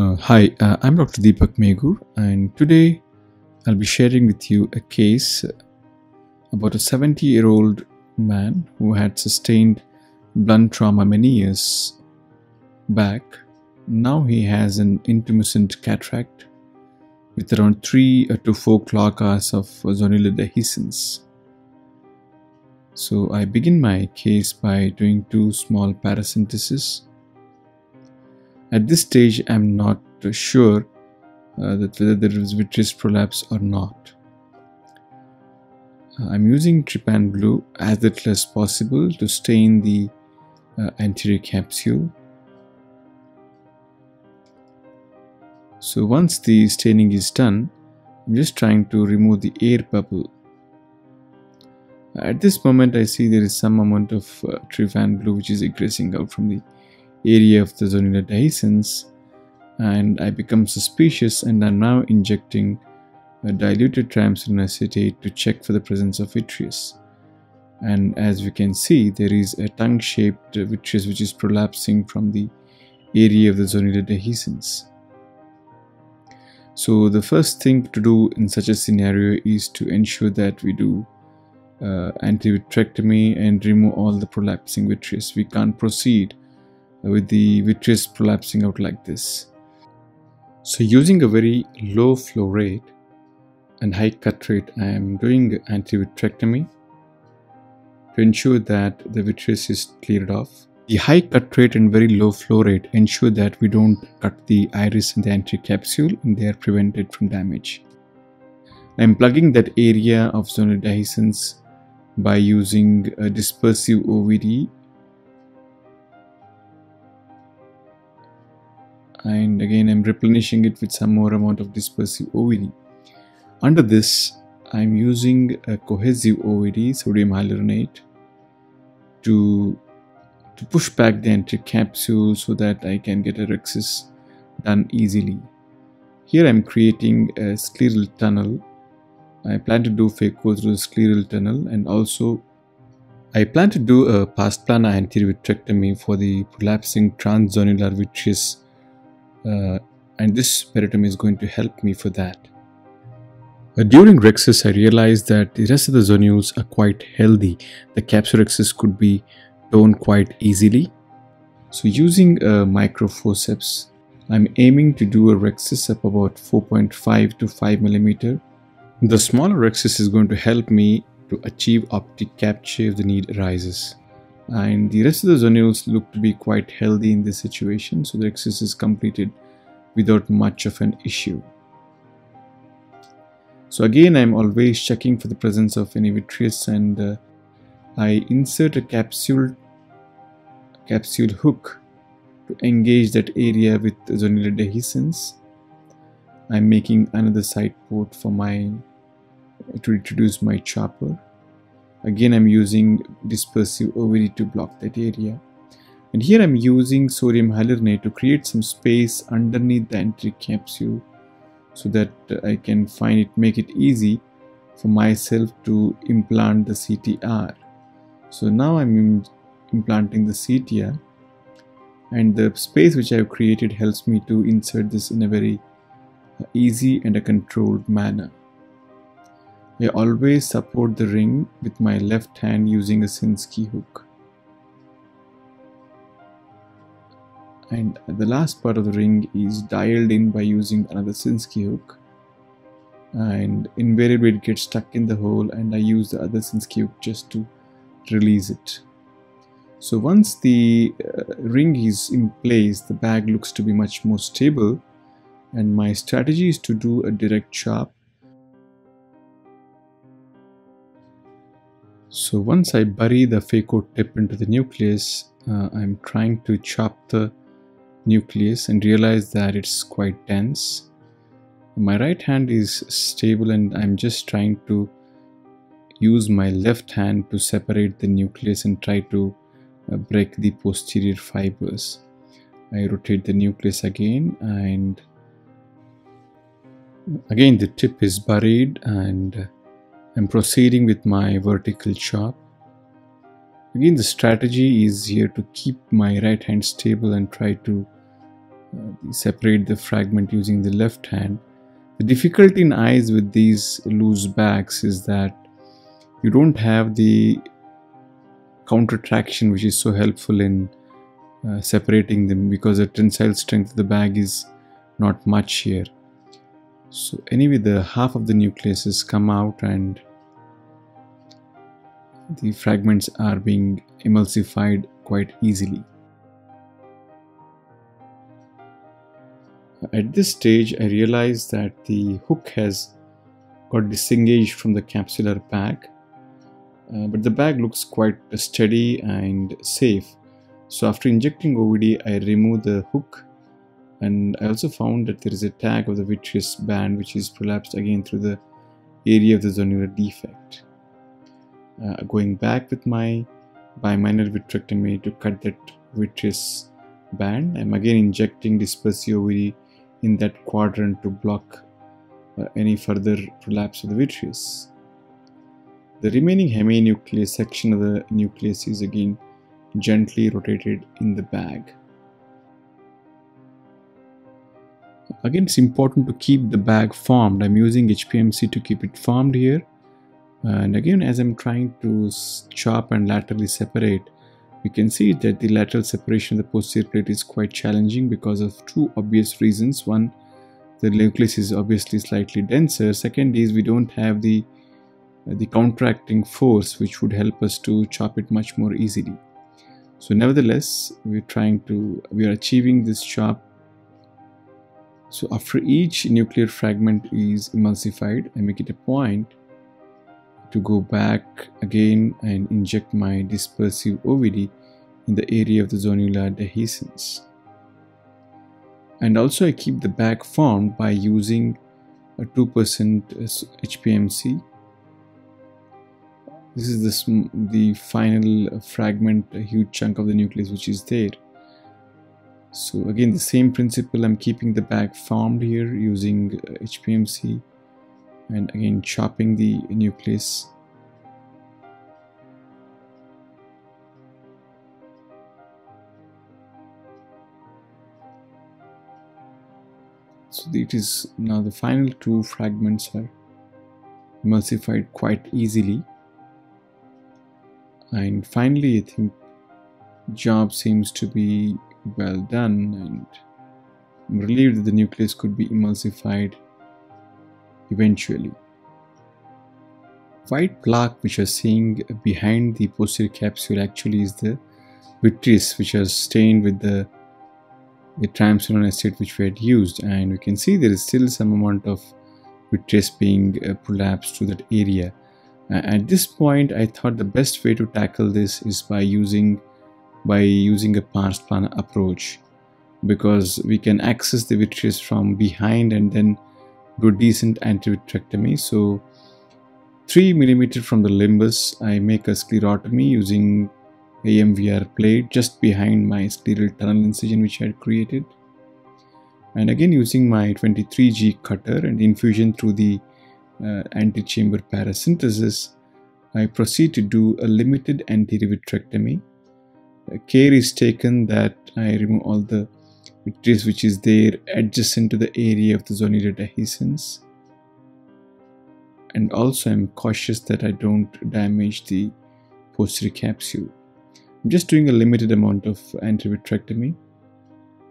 Uh, hi, uh, I'm Dr. Deepak Megur, and today I'll be sharing with you a case about a 70 year old man who had sustained blunt trauma many years back. Now he has an intumescent cataract with around 3 to 4 clock hours of zonular dehiscence. So I begin my case by doing two small paracenteses at this stage, I'm not sure uh, that whether there is vitreous prolapse or not. Uh, I'm using trypan blue as little as possible to stain the uh, anterior capsule. So once the staining is done, I'm just trying to remove the air bubble. At this moment, I see there is some amount of uh, trypan blue which is egressing out from the area of the zonular dehiscence and I become suspicious and I'm now injecting a diluted triamcinolone acetate to check for the presence of vitreous. And as we can see, there is a tongue-shaped vitreous which is prolapsing from the area of the zonular dehiscence. So the first thing to do in such a scenario is to ensure that we do uh, antivitrectomy and remove all the prolapsing vitreous. We can't proceed with the vitreous prolapsing out like this. So using a very low flow rate and high cut rate, I am doing antivitrectomy to ensure that the vitreous is cleared off. The high cut rate and very low flow rate ensure that we don't cut the iris and the anterior capsule and they are prevented from damage. I am plugging that area of zonular dehiscence by using a dispersive OVD and again I'm replenishing it with some more amount of dispersive OVD. Under this I'm using a cohesive OVD, sodium hyaluronate, to, to push back the anterior capsule so that I can get a rhexis done easily. Here I'm creating a scleral tunnel. I plan to do phaco through the scleral tunnel and also I plan to do a pars plana anterior vitrectomy for the prolapsing transzonular vitreous uh, and this peritomy is going to help me for that. Uh, during rhexis, I realized that the rest of the zonules are quite healthy. The capsulorhexis could be done quite easily. So using a microforceps, I'm aiming to do a rhexis of about 4.5 to 5 millimeter. The smaller rhexis is going to help me to achieve optic capture if the need arises and the rest of the zonules look to be quite healthy in this situation so the rhexis is completed without much of an issue. So again I'm always checking for the presence of any vitreous and uh, I insert a capsule capsule hook to engage that area with zonular dehiscence. I'm making another side port for my to introduce my chopper Again, I'm using dispersive OVD to block that area. And here I'm using sodium hyaluronate to create some space underneath the entry capsule so that I can find it, make it easy for myself to implant the CTR. So now I'm implanting the CTR and the space which I've created helps me to insert this in a very easy and a controlled manner. I always support the ring with my left hand using a Sinskey hook. And the last part of the ring is dialed in by using another Sinskey hook. And invariably it gets stuck in the hole and I use the other Sinskey hook just to release it. So once the uh, ring is in place, the bag looks to be much more stable and my strategy is to do a direct chop So once I bury the phaco tip into the nucleus, uh, I'm trying to chop the nucleus and realize that it's quite dense. My right hand is stable and I'm just trying to use my left hand to separate the nucleus and try to uh, break the posterior fibers. I rotate the nucleus again and again the tip is buried and I'm proceeding with my vertical chop. Again, the strategy is here to keep my right hand stable and try to uh, separate the fragment using the left hand. The difficulty in eyes with these loose bags is that you don't have the counter traction which is so helpful in uh, separating them because the tensile strength of the bag is not much here. So anyway, the half of the nucleus come out and the fragments are being emulsified quite easily. At this stage, I realize that the hook has got disengaged from the capsular bag, uh, but the bag looks quite steady and safe. So after injecting OVD, I remove the hook and I also found that there is a tag of the vitreous band which is prolapsed again through the area of the zonular defect. Uh, going back with my bimanual vitrectomy to cut that vitreous band, I'm again injecting dispersive in that quadrant to block uh, any further prolapse of the vitreous. The remaining heminucleus section of the nucleus is again gently rotated in the bag. Again, it's important to keep the bag formed. I'm using HPMC to keep it formed here. And again, as I'm trying to chop and laterally separate, we can see that the lateral separation of the posterior plate is quite challenging because of two obvious reasons. One, the nucleus is obviously slightly denser. Second is we don't have the uh, the counteracting force which would help us to chop it much more easily. So nevertheless, we're trying to, we are achieving this chop so after each nuclear fragment is emulsified, I make it a point to go back again and inject my dispersive OVD in the area of the zonular dehiscence. And also I keep the bag formed by using a 2% HPMC. This is the, the final fragment, a huge chunk of the nucleus which is there. So again, the same principle, I'm keeping the bag formed here using HPMC uh, and again chopping the nucleus. So it is now the final two fragments are emulsified quite easily. And finally, I think job seems to be well done and I'm relieved that the nucleus could be emulsified eventually. White plaque which you're seeing behind the posterior capsule actually is the vitreous which was stained with the, the triamcinolone acetate which we had used and we can see there is still some amount of vitreous being uh, prolapsed to that area. Uh, at this point I thought the best way to tackle this is by using by using a pars plana approach because we can access the vitreous from behind and then do decent antivitrectomy. So 3 millimeter from the limbus, I make a sclerotomy using AMVR blade just behind my scleral tunnel incision which I had created. And again using my 23G cutter and infusion through the uh, antechamber paracentesis, I proceed to do a limited anterior vitrectomy care is taken that I remove all the vitreous which is there adjacent to the area of the zonular dehiscence and also I'm cautious that I don't damage the posterior capsule. I'm just doing a limited amount of antivitrectomy.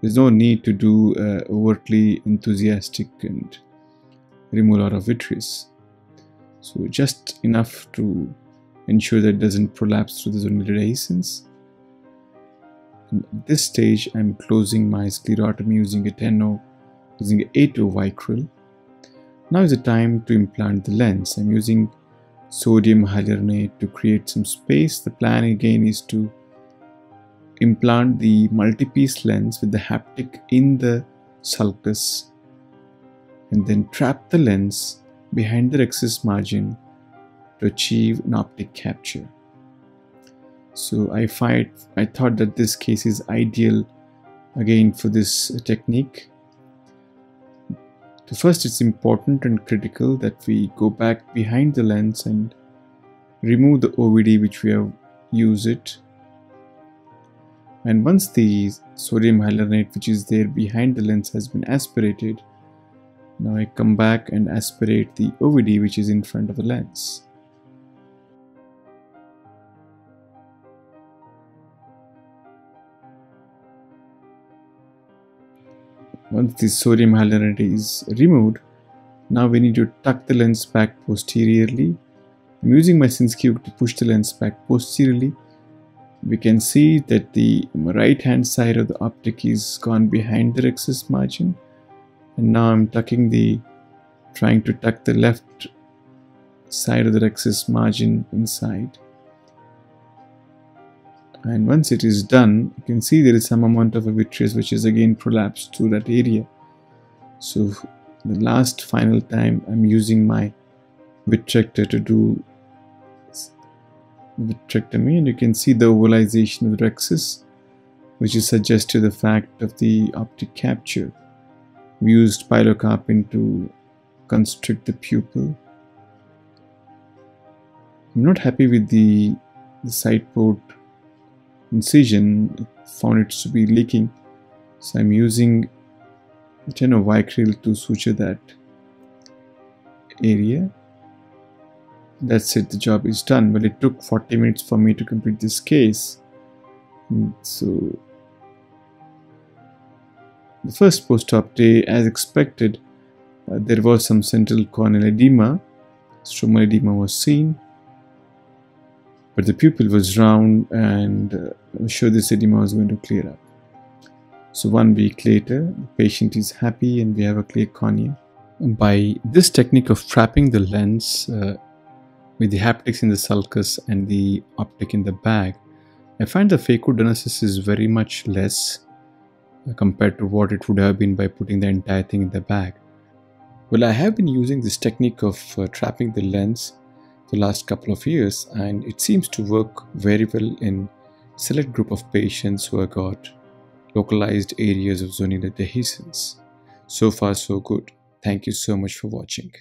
There's no need to do uh, overtly enthusiastic and remove a lot of vitreous. So just enough to ensure that it doesn't prolapse through the zonular dehiscence at this stage, I'm closing my sclerotomy using a Tenno, oh, using a A2 vicryl. Now is the time to implant the lens. I'm using sodium hyaluronate to create some space. The plan again is to implant the multi-piece lens with the haptic in the sulcus and then trap the lens behind the rhexis margin to achieve an optic capture. So I find I thought that this case is ideal again for this technique. So first it's important and critical that we go back behind the lens and remove the OVD which we have used it. and once the sodium hyaluronate which is there behind the lens has been aspirated now I come back and aspirate the OVD which is in front of the lens. Once the sodium hyaluronate is removed, now we need to tuck the lens back posteriorly. I'm using my Sinskey to push the lens back posteriorly. We can see that the right hand side of the optic is gone behind the rhexis margin. And now I'm tucking the, trying to tuck the left side of the rhexis margin inside and once it is done you can see there is some amount of a vitreous which is again prolapsed to that area so the last final time I'm using my vitrector to do vitrectomy and you can see the ovalization of the rhexis which is suggestive of the fact of the optic capture. We used pilocarpine to constrict the pupil. I'm not happy with the, the side port incision found it to be leaking. So I'm using 10-0 Vicryl to suture that area. That's it the job is done well it took 40 minutes for me to complete this case. So the first post-op day as expected uh, there was some central corneal edema. Stromal edema was seen but the pupil was round and uh, I'm sure this edema was going to clear up. So one week later, the patient is happy and we have a clear cornea. By this technique of trapping the lens uh, with the haptics in the sulcus and the optic in the bag, I find the phacodonesis is very much less uh, compared to what it would have been by putting the entire thing in the bag. Well, I have been using this technique of uh, trapping the lens the last couple of years and it seems to work very well in select group of patients who have got localized areas of zonular dehiscence. So far so good. Thank you so much for watching.